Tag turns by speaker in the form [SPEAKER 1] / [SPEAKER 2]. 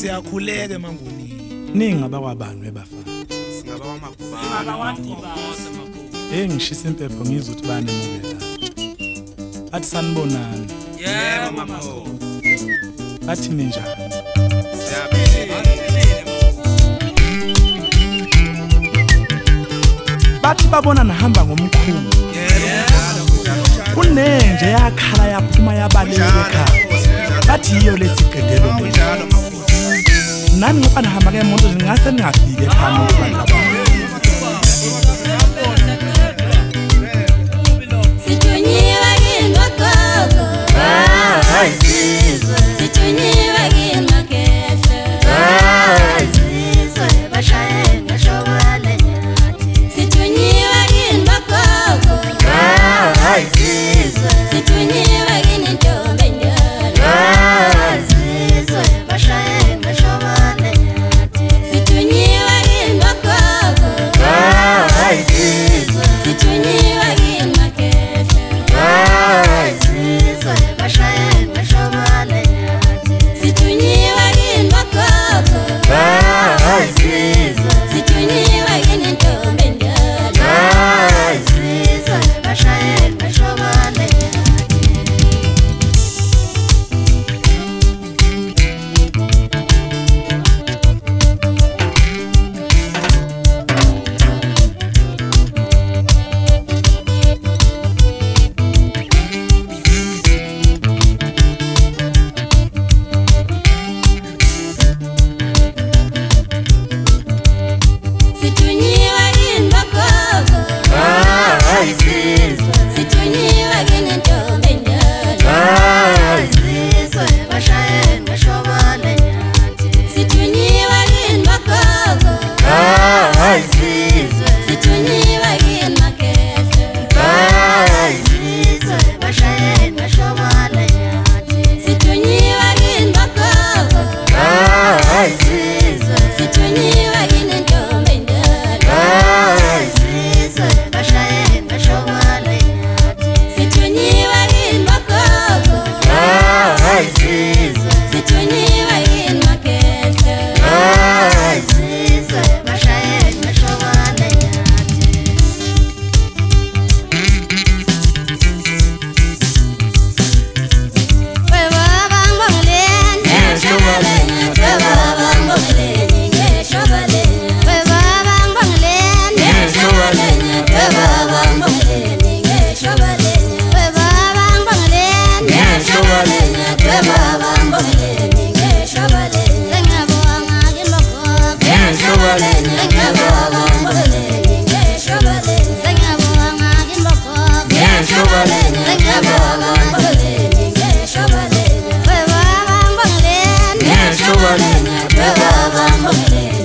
[SPEAKER 1] siyakhuleke manguni
[SPEAKER 2] ningaba kwabani webafana
[SPEAKER 1] singaba wamagubane
[SPEAKER 2] hey ngishisa impepho ngizwe ukuthi banemukela athi sanibonani?
[SPEAKER 1] Yebo mama
[SPEAKER 2] bathi ninjani? Bathi babona nahamba ngomkhulu. Kunenje yakhala yaphuma yabaleka ekhaya. Bathi yiyo lesiqedelo
[SPEAKER 1] njalo
[SPEAKER 2] nani ngoba nihamba ngemoto ningase ningafiki ekhama kubantu abantu
[SPEAKER 3] sijunyiwe kingogogo ah, hayi. amores.